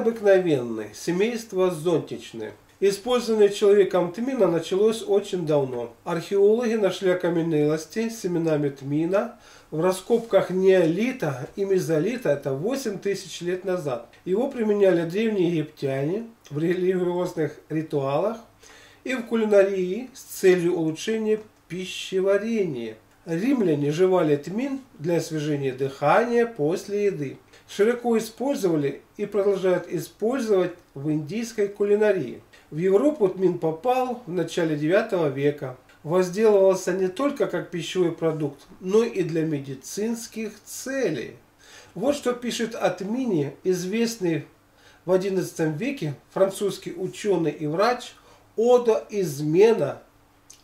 обыкновенный, семейство зонтичное. Использование человеком тмина началось очень давно. Археологи нашли окаменелости с семенами тмина в раскопках неолита и мезолита, это 8 тысяч лет назад. Его применяли древние египтяне в религиозных ритуалах и в кулинарии с целью улучшения пищеварения. Римляне жевали тмин для освежения дыхания после еды. Широко использовали и продолжают использовать в индийской кулинарии. В Европу тмин попал в начале IX века. Возделывался не только как пищевой продукт, но и для медицинских целей. Вот что пишет о тмине известный в XI веке французский ученый и врач Ода Измена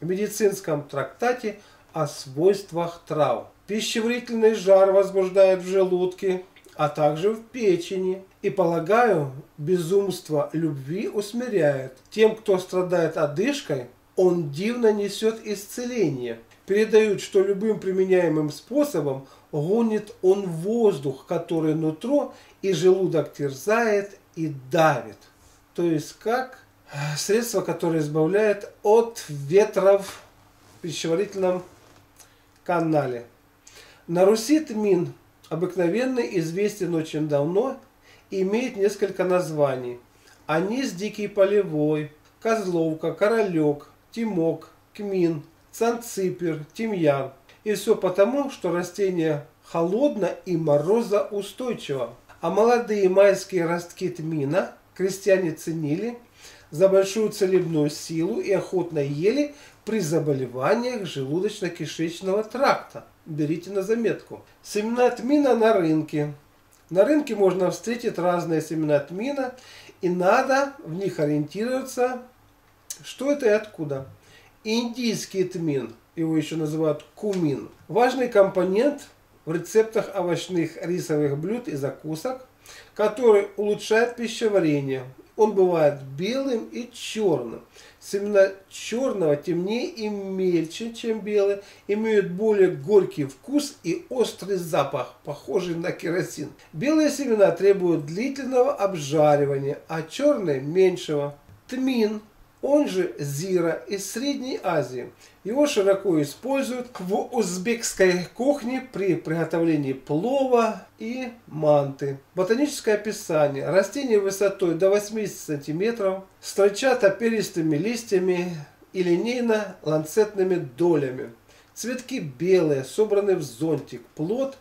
в медицинском трактате о свойствах трав. Пищеварительный жар возбуждает в желудке, а также в печени. И, полагаю, безумство любви усмиряет. Тем, кто страдает одышкой, он дивно несет исцеление. Передают, что любым применяемым способом гонит он воздух, который нутро и желудок терзает и давит. То есть как средство, которое избавляет от ветров в пищеварительном канале. На Руси тмин обыкновенный известен очень давно имеет несколько названий. Анис дикий полевой, козловка, королек, тимок, кмин, цанципер, тимьян. И все потому, что растение холодно и морозоустойчиво. А молодые майские ростки тмина крестьяне ценили за большую целебную силу и охотно ели при заболеваниях желудочно-кишечного тракта. Берите на заметку. Семена тмина на рынке. На рынке можно встретить разные семена тмина, и надо в них ориентироваться, что это и откуда. Индийский тмин, его еще называют кумин, важный компонент в рецептах овощных рисовых блюд и закусок, который улучшает пищеварение, он бывает белым и черным. Семена черного темнее и мельче, чем белые, имеют более горький вкус и острый запах, похожий на керосин. Белые семена требуют длительного обжаривания, а черные – меньшего. Тмин он же зира из Средней Азии. Его широко используют в узбекской кухне при приготовлении плова и манты. Ботаническое описание. Растение высотой до 80 см, строчато перистыми листьями и линейно-ланцетными долями. Цветки белые, собраны в зонтик. Плод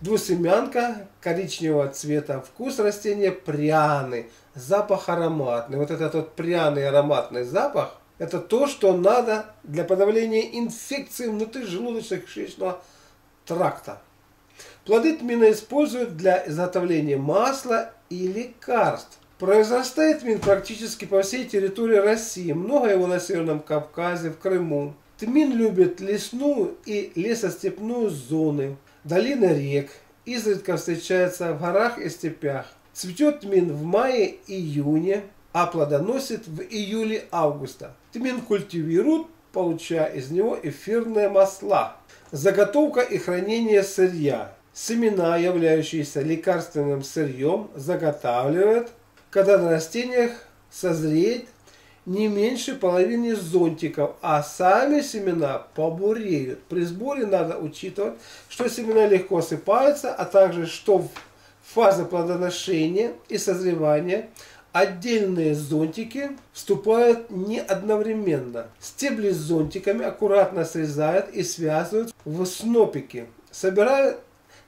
двусемянка коричневого цвета. Вкус растения пряный, запах ароматный. Вот этот вот пряный ароматный запах, это то, что надо для подавления инфекции внутри желудочно-кишечного тракта. Плоды тмина используют для изготовления масла и лекарств. Произрастает тмин практически по всей территории России. Много его на Северном Кавказе, в Крыму. Тмин любит лесную и лесостепную зоны, долины рек, изредка встречается в горах и степях. Цветет тмин в мае-июне, а плодоносит в июле-августа. Тмин культивируют, получая из него эфирные масла. Заготовка и хранение сырья. Семена, являющиеся лекарственным сырьем, заготавливают, когда на растениях созреет не меньше половины зонтиков, а сами семена побуреют. При сборе надо учитывать, что семена легко осыпаются, а также что в фаза плодоношения и созревания отдельные зонтики вступают не одновременно. Стебли с зонтиками аккуратно срезают и связывают в снопики. Собирают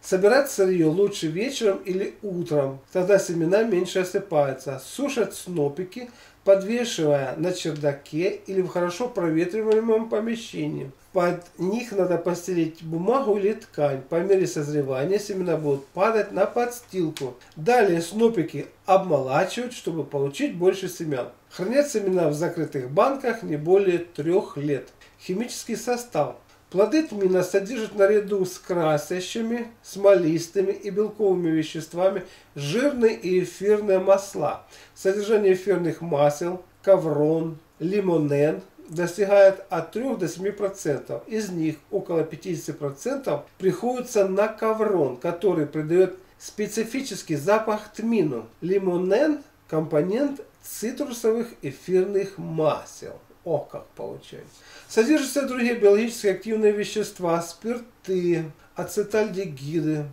Собирать сырье лучше вечером или утром, тогда семена меньше осыпаются. Сушат снопики, подвешивая на чердаке или в хорошо проветриваемом помещении. Под них надо постелить бумагу или ткань. По мере созревания семена будут падать на подстилку. Далее снопики обмолачивают, чтобы получить больше семян. Хранят семена в закрытых банках не более трех лет. Химический состав. Плоды тмина содержат наряду с красящими, смолистыми и белковыми веществами жирные и эфирные масла. Содержание эфирных масел, каврон, лимонен достигает от 3 до 7%. Из них около 50% приходится на каврон, который придает специфический запах тмину. Лимонен – компонент цитрусовых эфирных масел. О, как получается. Содержатся другие биологически активные вещества, спирты, ацетальдегиды,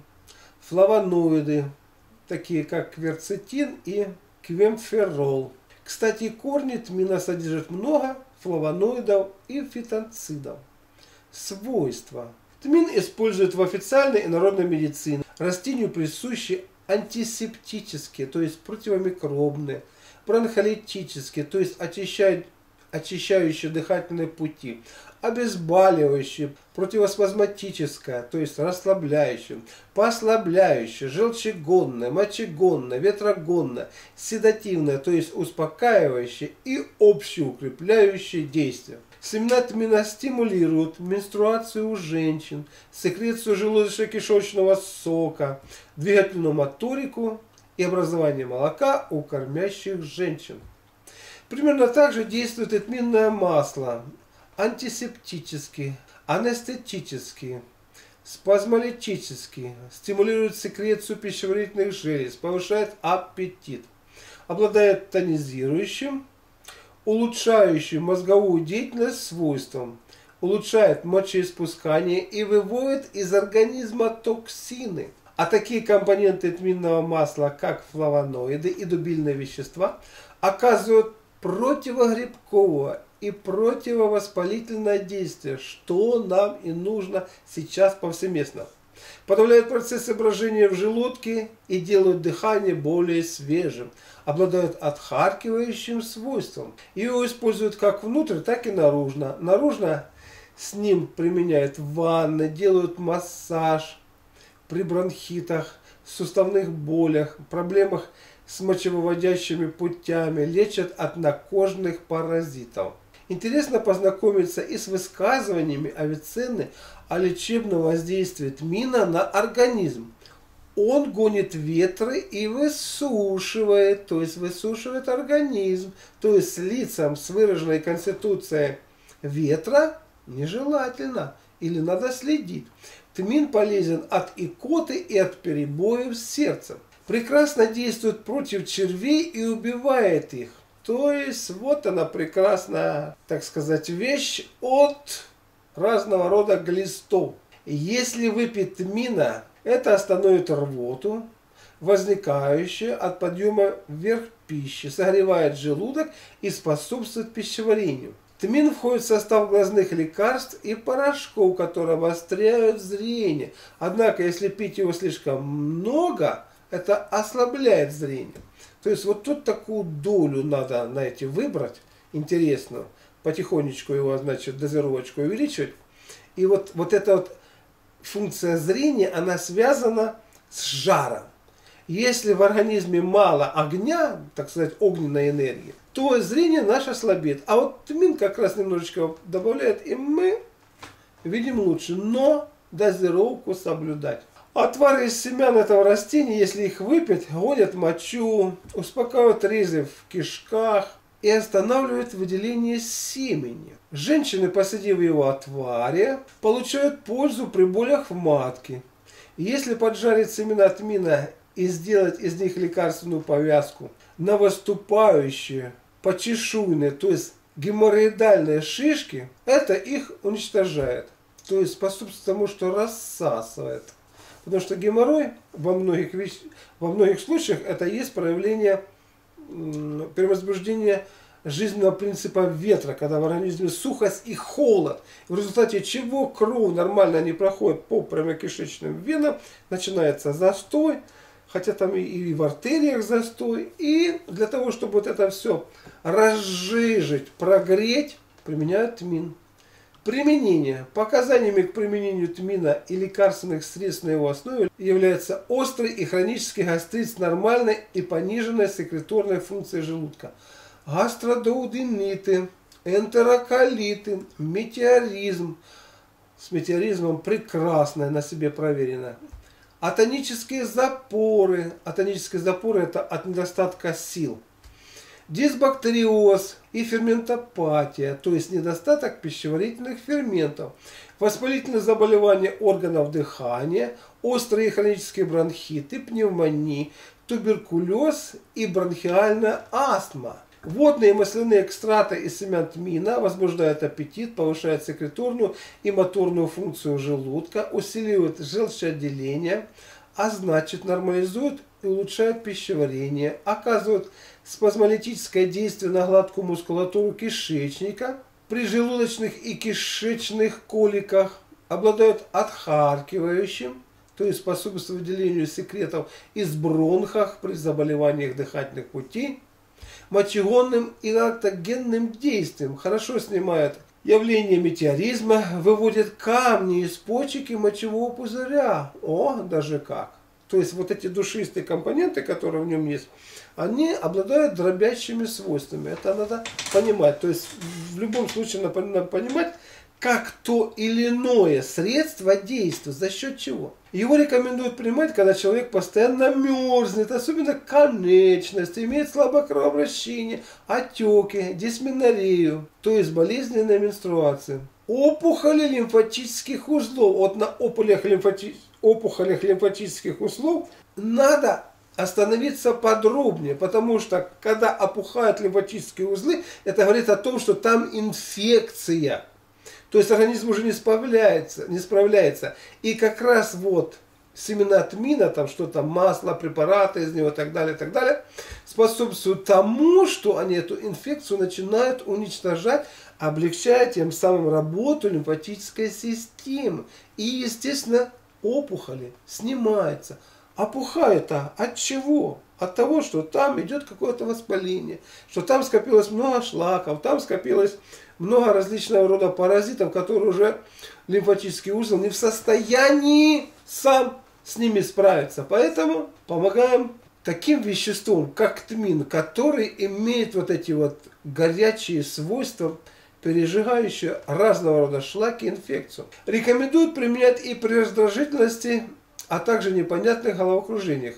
флавоноиды, такие как кверцетин и квемферол. Кстати, корни тмина содержат много флавоноидов и фитонцидов. Свойства. Тмин используют в официальной и народной медицине. Растению присущи антисептические, то есть противомикробные, бронхолитические, то есть очищают очищающие дыхательные пути, обезболивающее, противоспазматическое, то есть расслабляющее, послабляющее, желчегонное, мочегонное, ветрогонное, седативное, то есть успокаивающее и общеукрепляющее действие. Семена тмина стимулируют менструацию у женщин, секрецию желудочно-кишечного сока, двигательную моторику и образование молока у кормящих женщин. Примерно так же действует этминное масло, антисептический, анестетический, спазмолитический, стимулирует секрецию пищеварительных желез, повышает аппетит, обладает тонизирующим, улучшающим мозговую деятельность свойством, улучшает мочеиспускание и выводит из организма токсины. А такие компоненты тминного масла, как флавоноиды и дубильные вещества, оказывают противогрибкового и противовоспалительное действие, что нам и нужно сейчас повсеместно. Подавляют процессы брожения в желудке и делают дыхание более свежим. Обладают отхаркивающим свойством. Его используют как внутрь, так и наружно. Наружно с ним применяют ванны, делают массаж при бронхитах, суставных болях, проблемах с мочевыводящими путями, лечат от накожных паразитов. Интересно познакомиться и с высказываниями Авиценны о лечебном воздействии тмина на организм. Он гонит ветры и высушивает, то есть высушивает организм, то есть с лицом с выраженной конституцией ветра нежелательно или надо следить. Тмин полезен от икоты и от перебоев с сердцем прекрасно действует против червей и убивает их. То есть вот она прекрасная, так сказать, вещь от разного рода глистов. Если выпить мина, это остановит рвоту, возникающую от подъема вверх пищи, согревает желудок и способствует пищеварению. Тмин входит в состав глазных лекарств и порошков, которые обостряют зрение. Однако, если пить его слишком много, это ослабляет зрение. То есть вот тут такую долю надо, знаете, выбрать интересную, потихонечку его, значит, дозировочку увеличивать. И вот, вот эта вот функция зрения, она связана с жаром. Если в организме мало огня, так сказать, огненной энергии, то зрение наше слабеет. А вот тмин как раз немножечко добавляет, и мы видим лучше. Но дозировку соблюдать. Отвары из семян этого растения, если их выпить, гонят мочу, успокаивают резы в кишках и останавливают выделение семени. Женщины, посадив его отваре, получают пользу при болях в матке. Если поджарить семена тмина и сделать из них лекарственную повязку на выступающие почешуйные, то есть геморроидальные шишки, это их уничтожает. То есть способствует тому, что рассасывает. Потому что геморрой во многих, во многих случаях это есть проявление перевозбуждения жизненного принципа ветра, когда в организме сухость и холод, в результате чего кровь нормально не проходит по прямокишечным венам, начинается застой, хотя там и, и в артериях застой. И для того, чтобы вот это все разжижить, прогреть, применяют тмин. Применение. Показаниями к применению тмина и лекарственных средств на его основе является острый и хронический гастрит с нормальной и пониженной секреторной функцией желудка. Гастродоудениты, энтероколиты, метеоризм. С метеоризмом прекрасно на себе проверено. Атонические запоры. Атонические запоры это от недостатка сил. Дисбактериоз и ферментопатия, то есть недостаток пищеварительных ферментов, воспалительные заболевания органов дыхания, острые хронические бронхиты, пневмонии, туберкулез и бронхиальная астма. Водные и масляные экстракты из семян тмина возбуждают аппетит, повышают секреторную и моторную функцию желудка, усиливают желчеотделение, а значит нормализуют и улучшают пищеварение, оказывают спазмолитическое действие на гладкую мускулатуру кишечника при желудочных и кишечных коликах, обладают отхаркивающим, то есть способствует выделению секретов из бронхах при заболеваниях дыхательных путей, мочегонным и лактогенным действием, хорошо снимает явление метеоризма, выводит камни из почек и мочевого пузыря. О, даже как! То есть вот эти душистые компоненты, которые в нем есть, они обладают дробящими свойствами. Это надо понимать. То есть в любом случае надо понимать, как то или иное средство действует, за счет чего. Его рекомендуют принимать, когда человек постоянно мерзнет, особенно конечность, имеет слабое кровообращение, отеки, дисменорею, то есть болезненная менструация. Опухоли лимфатических узлов, вот на опухолях, лимфати... опухолях лимфатических узлов надо остановиться подробнее, потому что когда опухают лимфатические узлы, это говорит о том, что там инфекция. То есть организм уже не справляется, не справляется. И как раз вот семена тмина, там что-то, масло, препараты из него и так далее, и так далее, способствуют тому, что они эту инфекцию начинают уничтожать, облегчая тем самым работу лимфатической системы. И, естественно, опухоли снимаются. Опухают-то от чего? От того, что там идет какое-то воспаление, что там скопилось много шлаков, там скопилось много различного рода паразитов, которые уже лимфатический узел не в состоянии сам с ними справиться. Поэтому помогаем таким веществом, как тмин, который имеет вот эти вот горячие свойства, пережигающие разного рода шлаки и инфекцию. Рекомендуют применять и при раздражительности, а также непонятных головокружениях.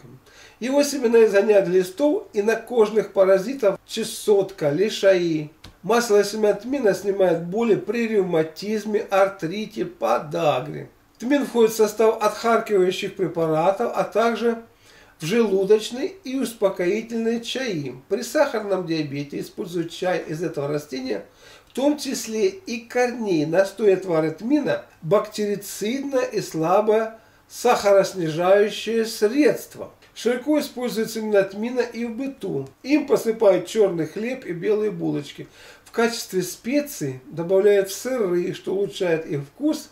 Его семена изгоняют листов и на кожных паразитов чесотка, лишаи, Масло семян тмина снимает боли при ревматизме, артрите, подагре. Тмин входит в состав отхаркивающих препаратов, а также в желудочный и успокоительные чаи. При сахарном диабете используют чай из этого растения, том числе и корней. Отвара тмина бактерицидное и слабое сахароснижающее средство. Широко используется именно тмина и в быту. Им посыпают черный хлеб и белые булочки. В качестве специй добавляют сыры, что улучшает их вкус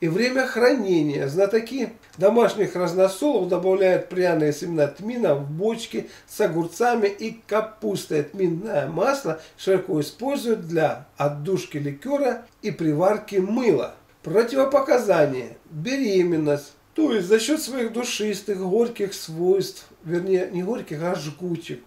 и время хранения. Знатоки домашних разносолов добавляют пряные семена тмина в бочки с огурцами и капустой. Тминное масло широко используют для отдушки ликера и приварки мыла. Противопоказания. Беременность то есть за счет своих душистых, горьких свойств, вернее не горьких, а жгучих,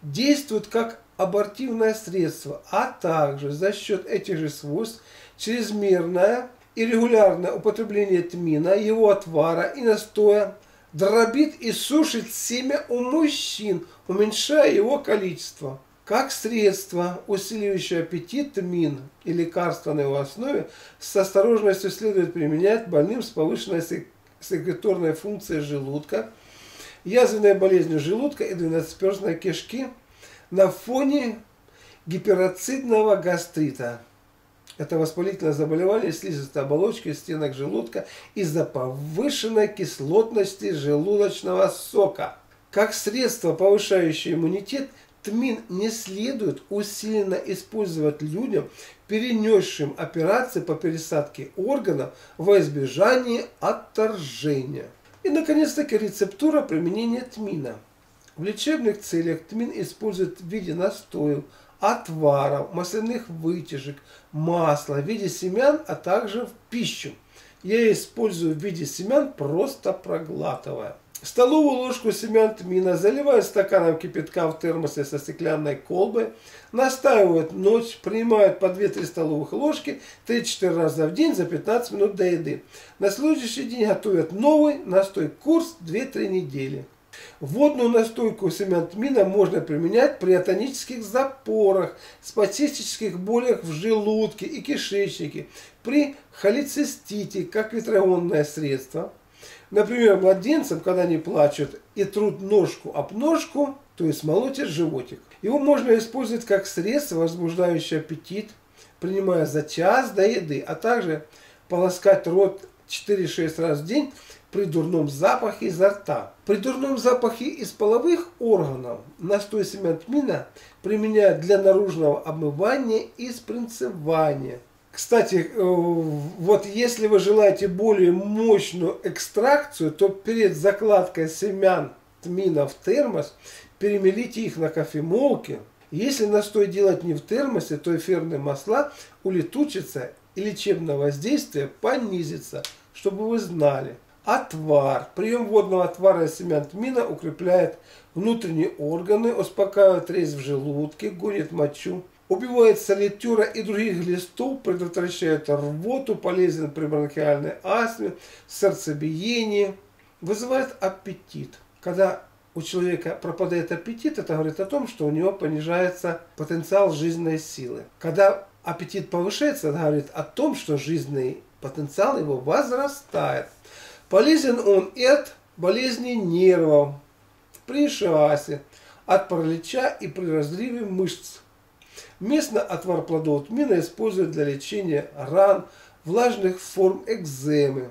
действует как абортивное средство, а также за счет этих же свойств чрезмерное и регулярное употребление тмина, его отвара и настоя дробит и сушит семя у мужчин, уменьшая его количество. Как средство, усиливающее аппетит, тмин и лекарство на его основе, с осторожностью следует применять больным с повышенной секреторная функция желудка, язвенная болезнь желудка и двенадцатиперстной кишки на фоне гипероцидного гастрита. Это воспалительное заболевание слизистой оболочки стенок желудка из-за повышенной кислотности желудочного сока. Как средство, повышающее иммунитет, тмин не следует усиленно использовать людям, перенесшим операции по пересадке органов во избежание отторжения. И, наконец-таки, рецептура применения тмина. В лечебных целях тмин используют в виде настоев, отваров, масляных вытяжек, масла, в виде семян, а также в пищу. Я использую в виде семян, просто проглатывая. Столовую ложку семян тмина заливают стаканом кипятка в термосе со стеклянной колбой, настаивают ночь, принимают по 2-3 столовых ложки 3-4 раза в день за 15 минут до еды. На следующий день готовят новый настой курс 2-3 недели. Водную настойку семян тмина можно применять при атонических запорах, спастических болях в желудке и кишечнике, при холецистите, как ветрогонное средство. Например, младенцам, когда они плачут и трут ножку об ножку, то есть молотят животик. Его можно использовать как средство, возбуждающее аппетит, принимая за час до еды, а также полоскать рот 4-6 раз в день при дурном запахе изо рта. При дурном запахе из половых органов настой семян тмина применяют для наружного обмывания и спринцевания. Кстати, э, вот если вы желаете более мощную экстракцию, то перед закладкой семян тмина в термос перемелите их на кофемолке. Если настой делать не в термосе, то эфирные масла улетучатся и лечебное воздействие понизится, чтобы вы знали. Отвар. Прием водного отвара из семян тмина укрепляет внутренние органы, успокаивает резь в желудке, гонит мочу, убивает солитюра и других глистов, предотвращает рвоту, полезен при бронхиальной астме, сердцебиении, вызывает аппетит. Когда у человека пропадает аппетит, это говорит о том, что у него понижается потенциал жизненной силы. Когда аппетит повышается, это говорит о том, что жизненный потенциал его возрастает. Полезен он и от болезни нервов, при шиасе, от паралича и при разрыве мышц. Местно отвар плодов тмина используют для лечения ран, влажных форм экземы.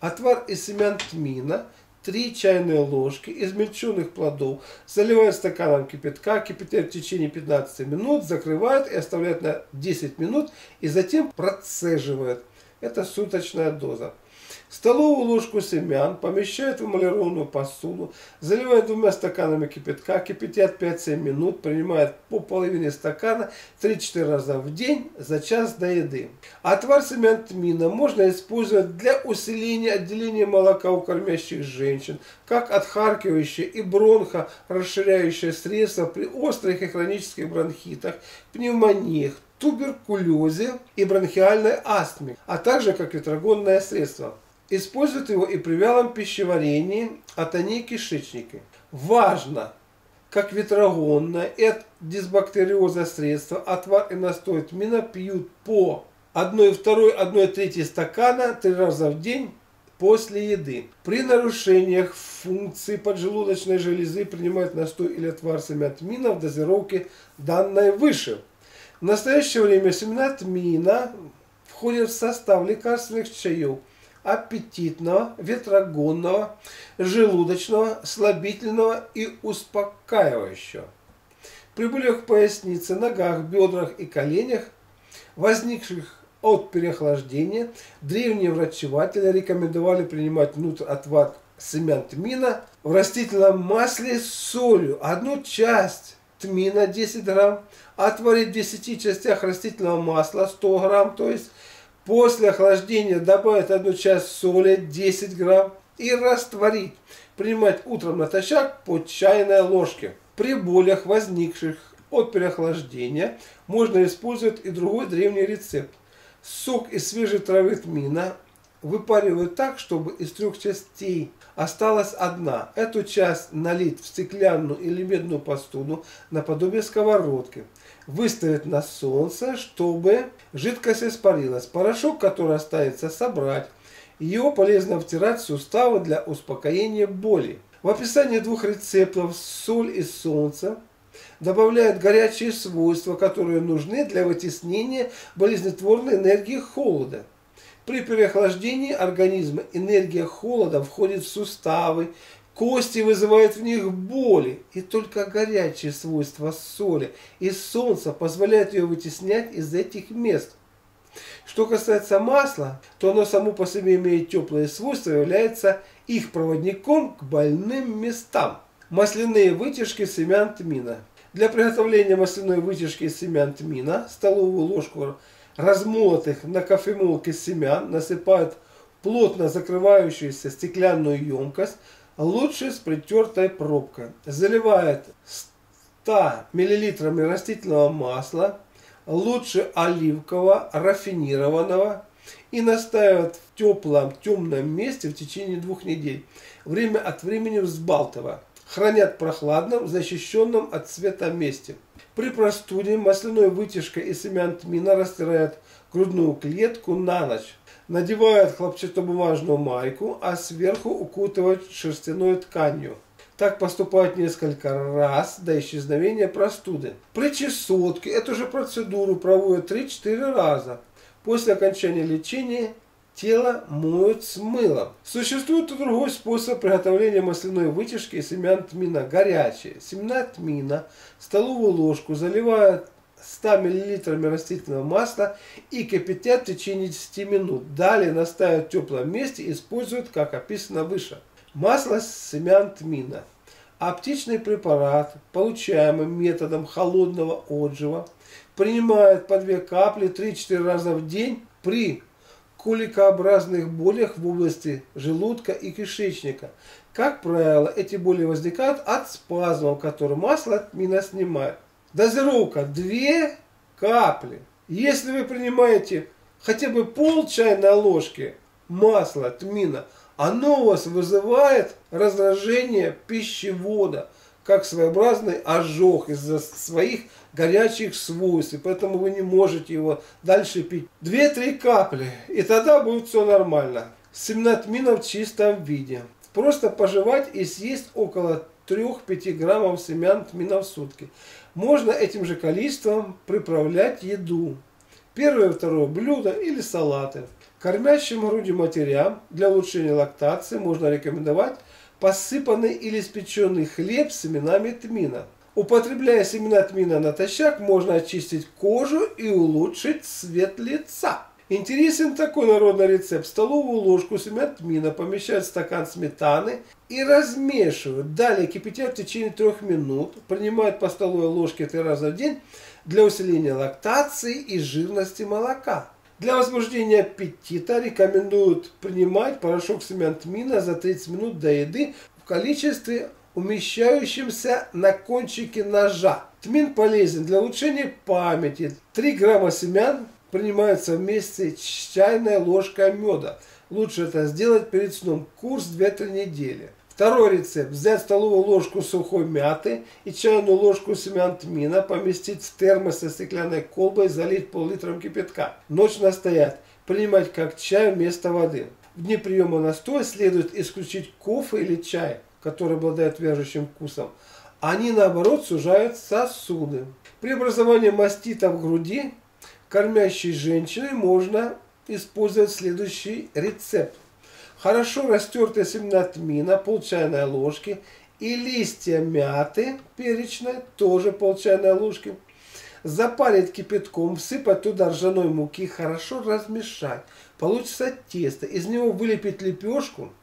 Отвар из семян тмина – 3 чайные ложки измельченных плодов, заливают стаканом кипятка, кипятят в течение 15 минут, закрывают и оставляют на 10 минут и затем процеживают. Это суточная доза. Столовую ложку семян помещают в эмалированную посуду, заливают двумя стаканами кипятка, кипятят 5-7 минут, принимают по половине стакана 3-4 раза в день за час до еды. Отвар семян тмина можно использовать для усиления отделения молока у кормящих женщин, как отхаркивающее и бронхо расширяющее средство при острых и хронических бронхитах, пневмониях, туберкулезе и бронхиальной астме, а также как ветрогонное средство. Используют его и при вялом пищеварении, атонии кишечника. Важно, как ветрогонное и от дисбактериоза средство, отвар и настой тмина пьют по 1,2, 1,3 стакана три раза в день после еды. При нарушениях функции поджелудочной железы принимают настой или отвар семян тмина в дозировке данной выше. В настоящее время семена тмина входят в состав лекарственных чаев – аппетитного, ветрогонного, желудочного, слабительного и успокаивающего. При болях в пояснице, ногах, бедрах и коленях, возникших от переохлаждения, древние врачеватели рекомендовали принимать внутрь отвар семян тмина в растительном масле с солью. Одну часть тмина 10 грамм, отварить в 10 частях растительного масла 100 грамм, то есть После охлаждения добавить одну часть соли 10 грамм и растворить. Принимать утром натощак по чайной ложке. При болях, возникших от переохлаждения, можно использовать и другой древний рецепт. Сок из свежей травы тмина выпаривают так, чтобы из трех частей осталась одна. Эту часть налить в стеклянную или медную посуду наподобие сковородки выставить на солнце, чтобы жидкость испарилась. Порошок, который останется, собрать. Его полезно втирать в суставы для успокоения боли. В описании двух рецептов соль и солнце добавляют горячие свойства, которые нужны для вытеснения болезнетворной энергии холода. При переохлаждении организма энергия холода входит в суставы, Кости вызывают в них боли, и только горячие свойства соли и солнца позволяют ее вытеснять из этих мест. Что касается масла, то оно само по себе имеет теплые свойства и является их проводником к больным местам. Масляные вытяжки семян тмина. Для приготовления масляной вытяжки из семян тмина столовую ложку размолотых на кофемолке семян насыпают плотно закрывающуюся стеклянную емкость лучше с притертой пробкой. Заливает 100 мл растительного масла, лучше оливкового, рафинированного, и настаивать в теплом, темном месте в течение двух недель, время от времени взбалтывая. Хранят прохладном, защищенном от света месте. При простуде масляной вытяжкой из семян тмина растирают грудную клетку на ночь. Надевают хлопчатобумажную майку, а сверху укутывают шерстяной тканью. Так поступают несколько раз до исчезновения простуды. При чесотке эту же процедуру проводят 3-4 раза. После окончания лечения тело моют с мылом. Существует и другой способ приготовления масляной вытяжки из семян тмина. Горячие. Семена тмина, столовую ложку заливают 100 мл растительного масла и кипятят в течение 10 минут. Далее настаивают в теплом месте и используют, как описано выше. Масло семян тмина. Аптечный препарат, получаемый методом холодного отжима, принимают по 2 капли 3-4 раза в день при коликообразных болях в области желудка и кишечника. Как правило, эти боли возникают от спазмов, которые масло тмина снимает. Дозировка 2 капли. Если вы принимаете хотя бы пол чайной ложки масла тмина, оно у вас вызывает раздражение пищевода, как своеобразный ожог из-за своих горячих свойств, и поэтому вы не можете его дальше пить. 2-3 капли, и тогда будет все нормально. Семена тмина в чистом виде. Просто пожевать и съесть около 3-5 граммов семян тмина в сутки. Можно этим же количеством приправлять еду. Первое и второе блюдо или салаты. Кормящим грудью матерям для улучшения лактации можно рекомендовать посыпанный или испеченный хлеб с семенами тмина. Употребляя семена тмина натощак, можно очистить кожу и улучшить цвет лица. Интересен такой народный рецепт. Столовую ложку семян тмина помещают в стакан сметаны и размешивают. Далее кипятят в течение трех минут. Принимают по столовой ложке три раза в день для усиления лактации и жирности молока. Для возбуждения аппетита рекомендуют принимать порошок семян тмина за 30 минут до еды в количестве умещающимся на кончике ножа. Тмин полезен для улучшения памяти. 3 грамма семян принимаются вместе с чайной ложкой меда. Лучше это сделать перед сном. Курс 2-3 недели. Второй рецепт. Взять столовую ложку сухой мяты и чайную ложку семян тмина, поместить в термос со стеклянной колбой, залить пол-литром кипятка. Ночь настоять. Принимать как чай вместо воды. В дни приема настоя следует исключить кофе или чай которые обладают вяжущим вкусом, они наоборот сужают сосуды. При образовании мастита в груди кормящей женщины можно использовать следующий рецепт. Хорошо растертая семена тмина, пол чайной ложки и листья мяты перечной, тоже пол чайной ложки. Запарить кипятком, всыпать туда ржаной муки, хорошо размешать. Получится тесто. Из него вылепить лепешку –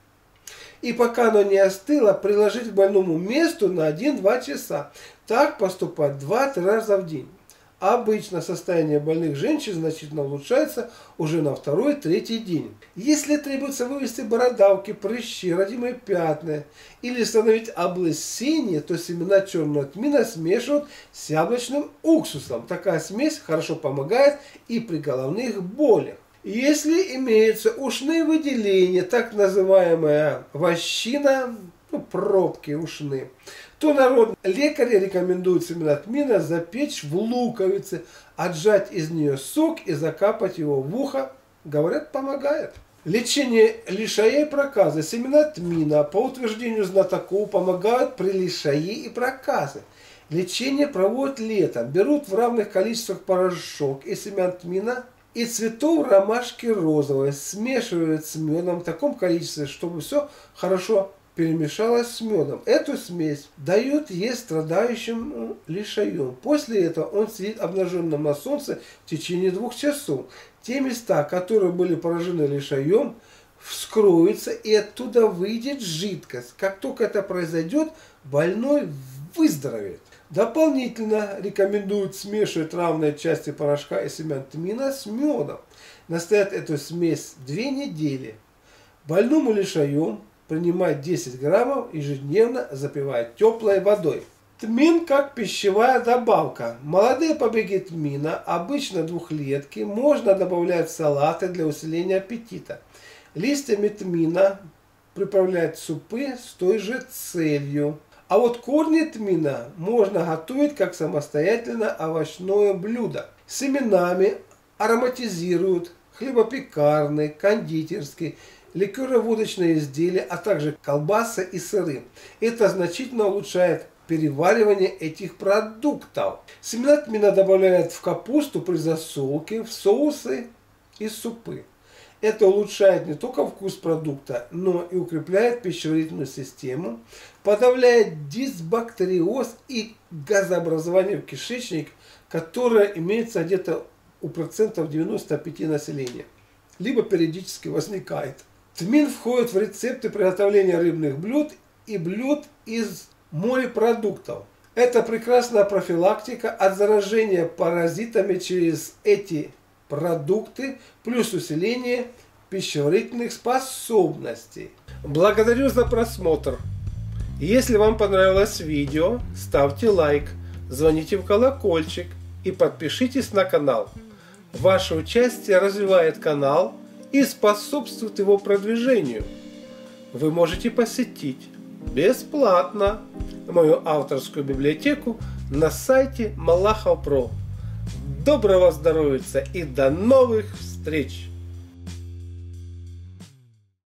и пока оно не остыло, приложить к больному месту на 1-2 часа. Так поступать 2-3 раза в день. Обычно состояние больных женщин значительно улучшается уже на второй-третий день. Если требуется вывести бородавки, прыщи, родимые пятна или установить облысение, то семена черного тмина смешивают с яблочным уксусом. Такая смесь хорошо помогает и при головных болях. Если имеются ушные выделения, так называемая вощина, ну, пробки ушные, то народ лекари рекомендуют семена тмина запечь в луковице, отжать из нее сок и закапать его в ухо. Говорят, помогает. Лечение лишая и проказа. Семена тмина, по утверждению знатоков, помогают при лишае и проказе. Лечение проводят летом. Берут в равных количествах порошок и семян тмина и цветов ромашки розовой смешивают с медом в таком количестве, чтобы все хорошо перемешалось с медом. Эту смесь дают есть страдающим ну, лишаем. После этого он сидит обнаженным на солнце в течение двух часов. Те места, которые были поражены лишаем, вскроются и оттуда выйдет жидкость. Как только это произойдет, больной выздоровеет. Дополнительно рекомендуют смешивать равные части порошка и семян тмина с медом. Настоять эту смесь 2 недели. Больному лишаем принимать 10 граммов ежедневно, запивая теплой водой. Тмин как пищевая добавка. Молодые побеги тмина, обычно двухлетки, можно добавлять в салаты для усиления аппетита. Листьями тмина приправлять супы с той же целью. А вот корни тмина можно готовить как самостоятельно овощное блюдо. Семенами ароматизируют хлебопекарные, кондитерские, ликероводочные изделия, а также колбасы и сыры. Это значительно улучшает переваривание этих продуктов. Семена тмина добавляют в капусту при засолке, в соусы и супы. Это улучшает не только вкус продукта, но и укрепляет пищеварительную систему, подавляет дисбактериоз и газообразование в кишечнике, которое имеется где-то у процентов 95 населения, либо периодически возникает. Тмин входит в рецепты приготовления рыбных блюд и блюд из морепродуктов. Это прекрасная профилактика от заражения паразитами через эти продукты, плюс усиление пищеварительных способностей. Благодарю за просмотр. Если вам понравилось видео, ставьте лайк, звоните в колокольчик и подпишитесь на канал. Ваше участие развивает канал и способствует его продвижению. Вы можете посетить бесплатно мою авторскую библиотеку на сайте Малахов Про. Доброго здоровья и до новых встреч!